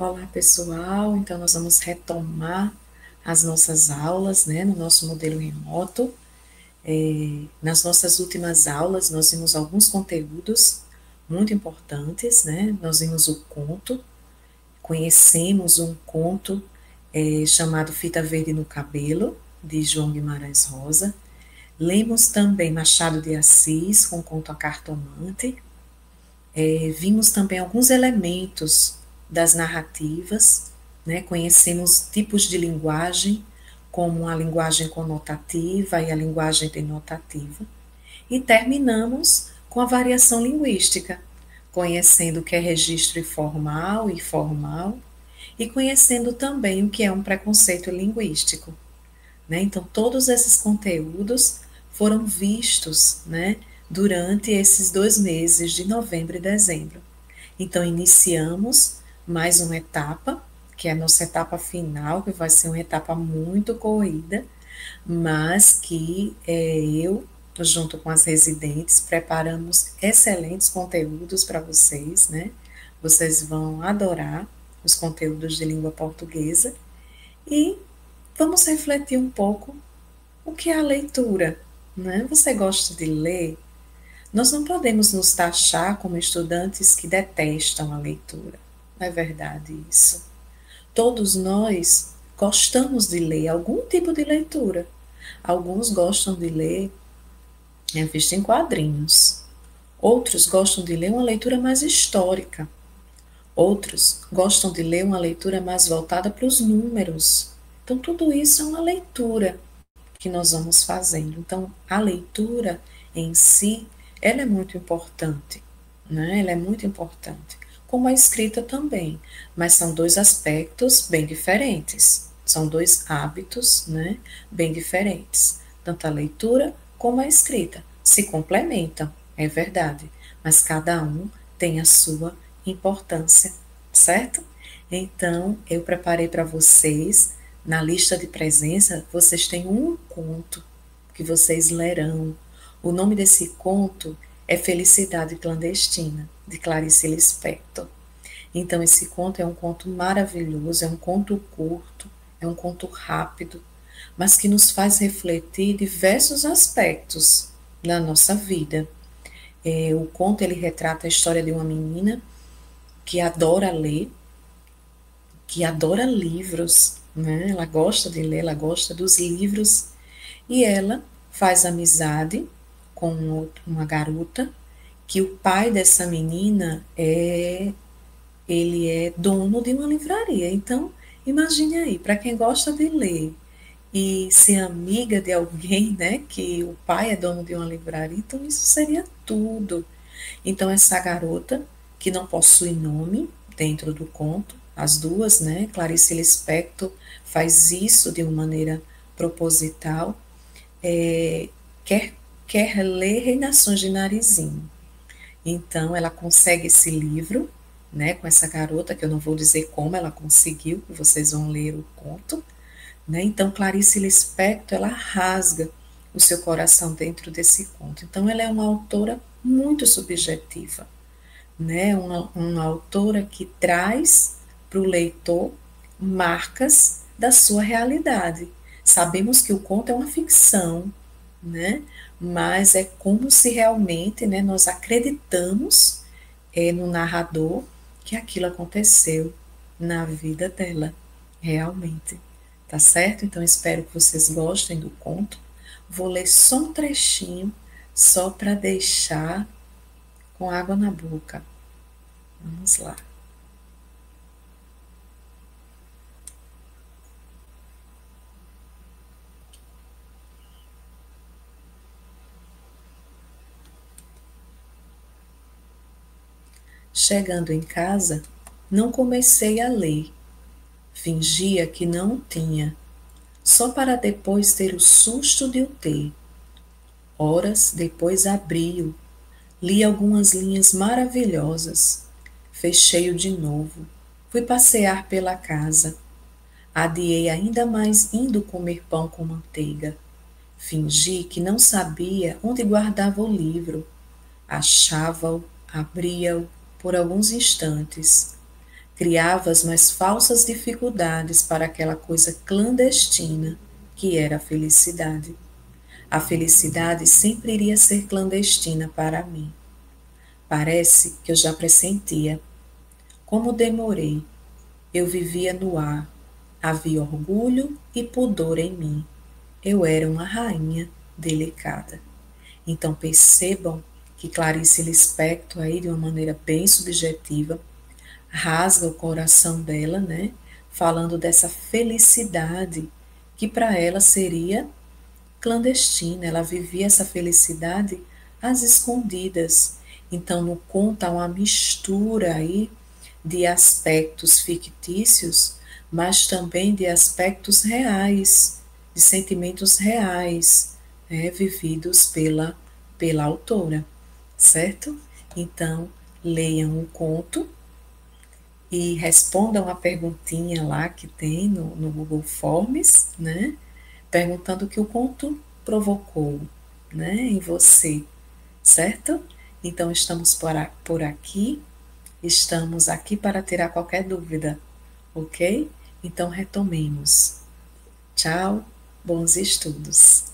Olá, pessoal. Então, nós vamos retomar as nossas aulas, né, no nosso modelo remoto. É, nas nossas últimas aulas, nós vimos alguns conteúdos muito importantes, né? Nós vimos o conto, conhecemos um conto é, chamado Fita Verde no Cabelo, de João Guimarães Rosa. Lemos também Machado de Assis, com o conto A Cartomante. É, vimos também alguns elementos das narrativas, né? conhecemos tipos de linguagem, como a linguagem conotativa e a linguagem denotativa, e terminamos com a variação linguística, conhecendo o que é registro formal e formal, e conhecendo também o que é um preconceito linguístico. Né? Então, todos esses conteúdos foram vistos né, durante esses dois meses de novembro e dezembro. Então, iniciamos mais uma etapa, que é a nossa etapa final, que vai ser uma etapa muito corrida, mas que é, eu, junto com as residentes, preparamos excelentes conteúdos para vocês, né? Vocês vão adorar os conteúdos de língua portuguesa e vamos refletir um pouco o que é a leitura, né? Você gosta de ler? Nós não podemos nos taxar como estudantes que detestam a leitura. Não é verdade isso? Todos nós gostamos de ler algum tipo de leitura. Alguns gostam de ler revista em quadrinhos. Outros gostam de ler uma leitura mais histórica. Outros gostam de ler uma leitura mais voltada para os números. Então, tudo isso é uma leitura que nós vamos fazendo. Então, a leitura em si, ela é muito importante, né? Ela é muito importante como a escrita também, mas são dois aspectos bem diferentes, são dois hábitos, né, bem diferentes. Tanto a leitura como a escrita se complementam, é verdade, mas cada um tem a sua importância, certo? Então, eu preparei para vocês, na lista de presença, vocês têm um conto que vocês lerão. O nome desse conto é Felicidade Clandestina de Clarice Lispector. Então, esse conto é um conto maravilhoso, é um conto curto, é um conto rápido, mas que nos faz refletir diversos aspectos da nossa vida. É, o conto ele retrata a história de uma menina que adora ler, que adora livros, né? Ela gosta de ler, ela gosta dos livros e ela faz amizade com uma garota que o pai dessa menina é ele é dono de uma livraria. Então, imagine aí, para quem gosta de ler e ser amiga de alguém, né, que o pai é dono de uma livraria, então isso seria tudo. Então essa garota que não possui nome dentro do conto, as duas, né, Clarice Lispector faz isso de uma maneira proposital, é, quer quer ler Reinações de Narizinho. Então, ela consegue esse livro, né, com essa garota, que eu não vou dizer como ela conseguiu, vocês vão ler o conto, né? Então, Clarice Lispector, ela rasga o seu coração dentro desse conto. Então, ela é uma autora muito subjetiva, né? Uma, uma autora que traz para o leitor marcas da sua realidade. Sabemos que o conto é uma ficção, né? Mas é como se realmente né, nós acreditamos é, no narrador que aquilo aconteceu na vida dela, realmente. Tá certo? Então espero que vocês gostem do conto. Vou ler só um trechinho, só para deixar com água na boca. Vamos lá. Chegando em casa, não comecei a ler. Fingia que não tinha, só para depois ter o susto de o ter. Horas depois abri-o, li algumas linhas maravilhosas, fechei-o de novo, fui passear pela casa. Adiei ainda mais indo comer pão com manteiga. Fingi que não sabia onde guardava o livro. Achava-o, abria-o, por alguns instantes. criava as mais falsas dificuldades para aquela coisa clandestina que era a felicidade. A felicidade sempre iria ser clandestina para mim. Parece que eu já pressentia. Como demorei, eu vivia no ar, havia orgulho e pudor em mim. Eu era uma rainha delicada. Então percebam que Clarice Lispector aí de uma maneira bem subjetiva rasga o coração dela, né, falando dessa felicidade que para ela seria clandestina, ela vivia essa felicidade às escondidas. Então no conto há uma mistura aí de aspectos fictícios, mas também de aspectos reais, de sentimentos reais, né, vividos pela, pela autora certo? Então, leiam o conto e respondam a perguntinha lá que tem no, no Google Forms, né? Perguntando o que o conto provocou, né, em você, certo? Então, estamos por, por aqui, estamos aqui para tirar qualquer dúvida, ok? Então, retomemos. Tchau, bons estudos.